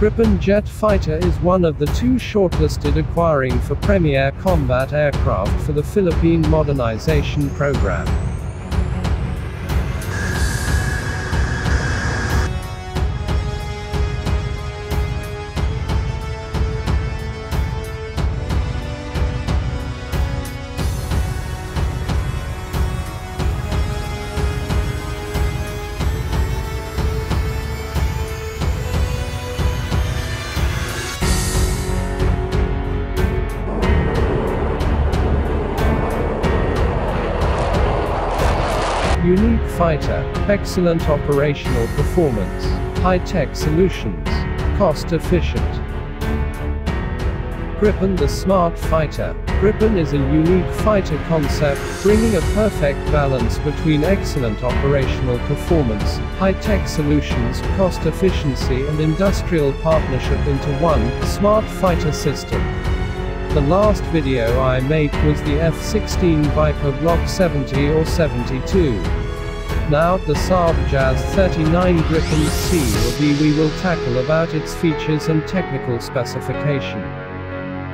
Gripen jet fighter is one of the two shortlisted acquiring for Premier combat aircraft for the Philippine Modernization Program. Fighter, excellent operational performance, high-tech solutions, cost efficient. Gripen the Smart Fighter. Gripen is a unique fighter concept, bringing a perfect balance between excellent operational performance, high-tech solutions, cost efficiency and industrial partnership into one, smart fighter system. The last video I made was the F-16 Viper Block 70 or 72. Now, the Saab JAS 39 Gripen C or D we will tackle about its features and technical specification.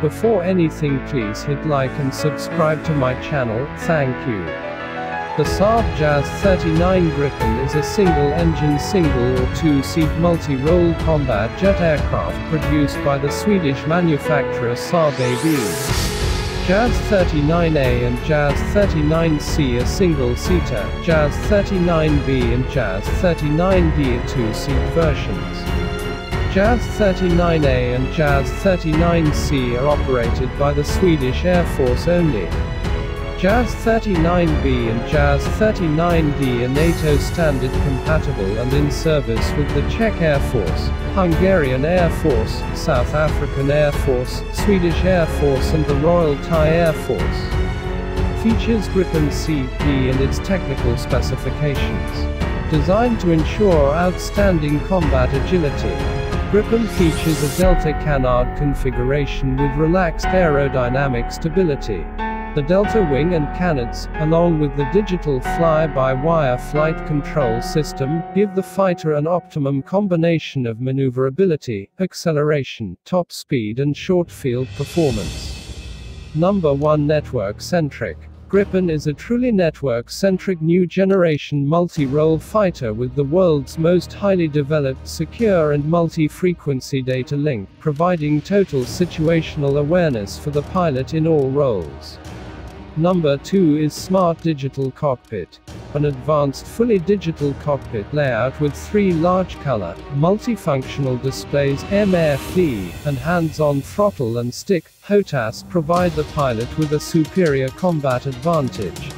Before anything please hit like and subscribe to my channel, thank you. The Saab JAS 39 Gripen is a single-engine single or two-seat multi-role combat jet aircraft produced by the Swedish manufacturer Saab AB. JAS 39A and JAS 39C are single-seater, JAS 39B and JAS 39D are two-seat versions. JAS 39A and JAS 39C are operated by the Swedish Air Force only. JAS 39B and JAS 39D are NATO standard compatible and in service with the Czech Air Force, Hungarian Air Force, South African Air Force, Swedish Air Force and the Royal Thai Air Force. Features Gripen C-D and its technical specifications. Designed to ensure outstanding combat agility, Gripen features a Delta canard configuration with relaxed aerodynamic stability. The Delta wing and canards, along with the digital fly-by-wire flight control system, give the fighter an optimum combination of maneuverability, acceleration, top speed and short-field performance. Number 1 Network-centric. Gripen is a truly network-centric new generation multi-role fighter with the world's most highly developed secure and multi-frequency data link, providing total situational awareness for the pilot in all roles. Number 2 is Smart Digital Cockpit. An advanced fully digital cockpit layout with three large color, multifunctional displays MFD, and hands-on throttle and stick, HOTAS provide the pilot with a superior combat advantage.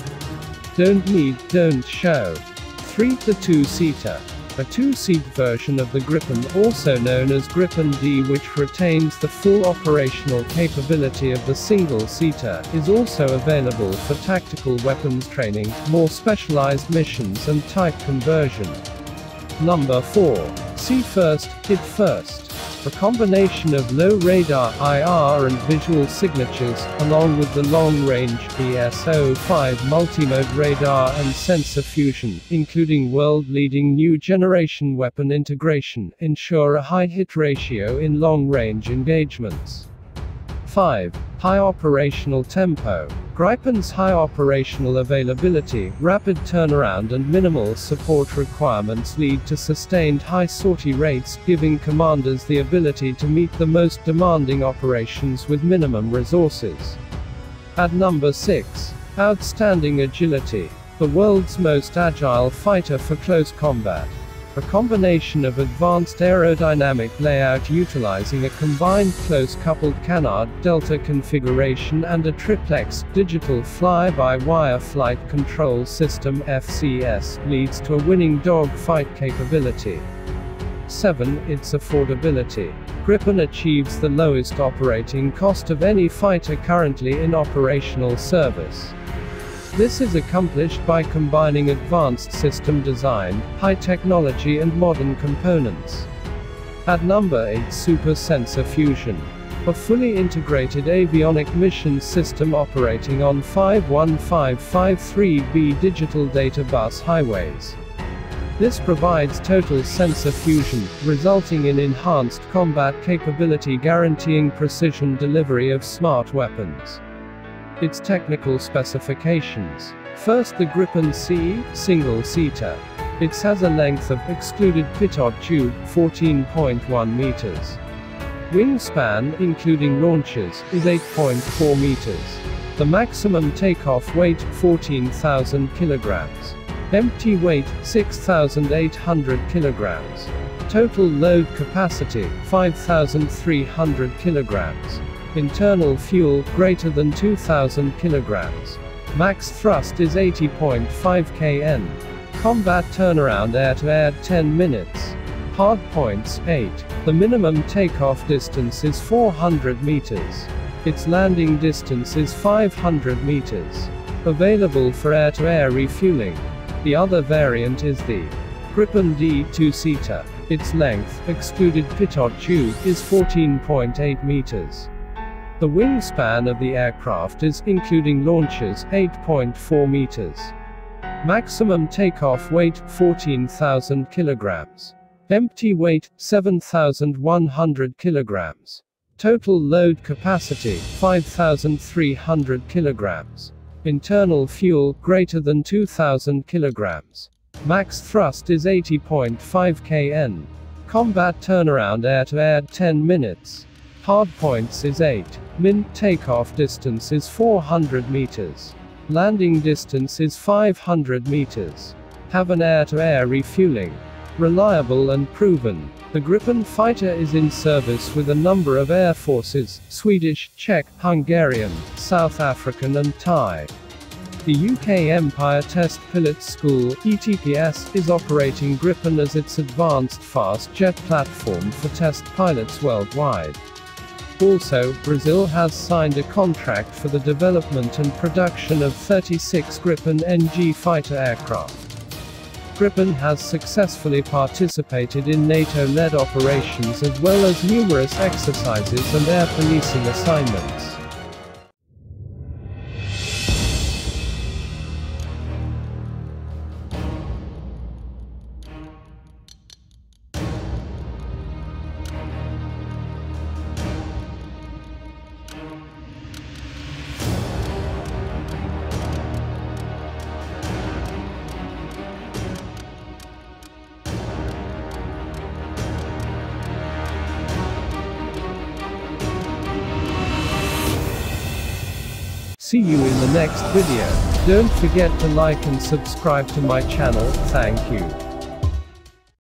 Don't need, don't show. 3. The two-seater. A two-seat version of the Gripen also known as Gripen D which retains the full operational capability of the single-seater, is also available for tactical weapons training, more specialized missions and type conversion. Number 4. See first, hit first. A combination of low radar IR and visual signatures, along with the long-range PS-05 multimode radar and sensor fusion, including world-leading new generation weapon integration, ensure a high hit ratio in long-range engagements. 5. High operational tempo. Gripen's high operational availability, rapid turnaround and minimal support requirements lead to sustained high sortie rates, giving commanders the ability to meet the most demanding operations with minimum resources. At number 6. Outstanding agility. The world's most agile fighter for close combat. A combination of advanced aerodynamic layout utilizing a combined close-coupled canard delta configuration and a triplex digital fly-by-wire flight control system FCS leads to a winning dogfight capability. 7. Its affordability. Gripen achieves the lowest operating cost of any fighter currently in operational service. This is accomplished by combining advanced system design, high technology and modern components. At number 8 Super Sensor Fusion. A fully integrated avionic mission system operating on 51553B digital data bus highways. This provides total sensor fusion, resulting in enhanced combat capability guaranteeing precision delivery of smart weapons. Its technical specifications. First the Gripen C, single-seater. It has a length of, excluded pitot tube, 14.1 meters. Wingspan, including launches, is 8.4 meters. The maximum takeoff weight, 14,000 kilograms. Empty weight, 6,800 kilograms. Total load capacity, 5,300 kilograms. Internal fuel, greater than 2,000 kilograms. Max thrust is 80.5 kN. Combat turnaround air-to-air 10 minutes. Hard points 8. The minimum takeoff distance is 400 meters. Its landing distance is 500 meters. Available for air-to-air -air refueling. The other variant is the Gripen D two-seater. Its length, excluded pitot tube, is 14.8 meters. The wingspan of the aircraft is, including launches, 8.4 meters. Maximum takeoff weight, 14,000 kilograms. Empty weight, 7,100 kilograms. Total load capacity, 5,300 kilograms. Internal fuel, greater than 2,000 kilograms. Max thrust is 80.5 kN. Combat turnaround air-to-air 10 minutes. Hard points is 8. Min takeoff distance is 400 meters. Landing distance is 500 meters. Have an air-to-air -air refueling. Reliable and proven. The Gripen fighter is in service with a number of air forces, Swedish, Czech, Hungarian, South African and Thai. The UK Empire Test Pilots School, ETPS, is operating Gripen as its advanced fast jet platform for test pilots worldwide. Also, Brazil has signed a contract for the development and production of 36 Gripen NG fighter aircraft. Gripen has successfully participated in NATO-led operations as well as numerous exercises and air policing assignments. See you in the next video. Don't forget to like and subscribe to my channel, thank you.